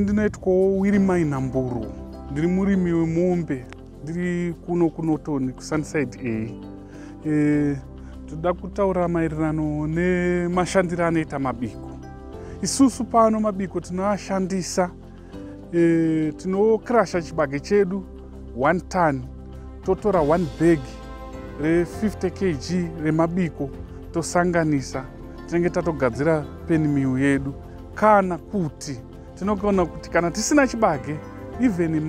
ndinoitwawo wiri mainhamburu ndiri murimi wemombe. Ndiri kuno kunotoni kusunside a. E, toda kutaura maererano nemashandiro anoita mabiko. Isusu pano mabiko tinoashandisa e, tinokrasha chibage chedu 1 ton. Totora 1 bag re50 kg remabiko tosanganisa. Tinenge tatogadzira penimiu yedu. Kana kuti tinogona kuti kana tisina chibage even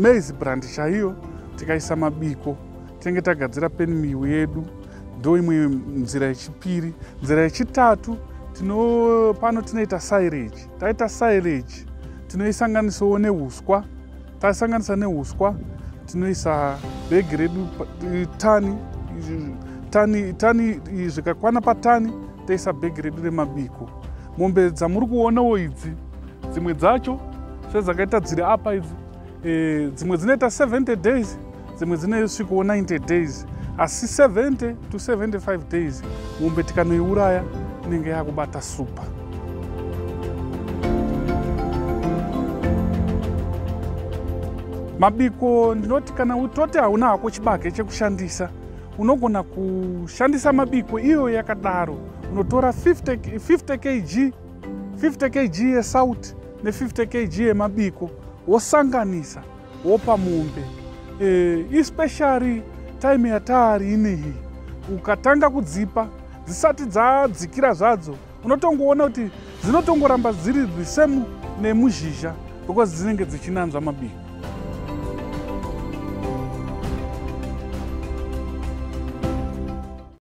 maize brand chaiyo tikaisa mabiko tinenge tagadzira penimiu yedu. Ndo imwe nzira yechipiri. Nzira yechitatu tino pano tinoita silage taita silage tinoisanganisawo neuswa tasanganisa neuswa tinoisa bhegi redu tani tani tani zvikakwana patani toisa bhegi redu remabiko mombe dzamuri kuonawo idzi. Dzimwe dzacho sezvakaita dziri apa idzi e, dzimwe dzinoita 70 days dzimwe dzinosvikawo 90 days. Asi 70 to 75 days mombe tikanoiuraya inenge yakubata supa mabiko ndinoti kana toti hauna hako chibage chekushandisa unogona kushandisa mabiko iyo yakadaro unotora 50, 50 kg 50 kg yesauti ne50 kg yemabiko wosanganisa wopa mombe e, especially time yataari ineyi ukatanga kudzipa dzisati dzadzikira zvadzo unotongoona kuti dzinotongoramba dziri the same nemuzhizha because dzinenge dzichinanzva mabiko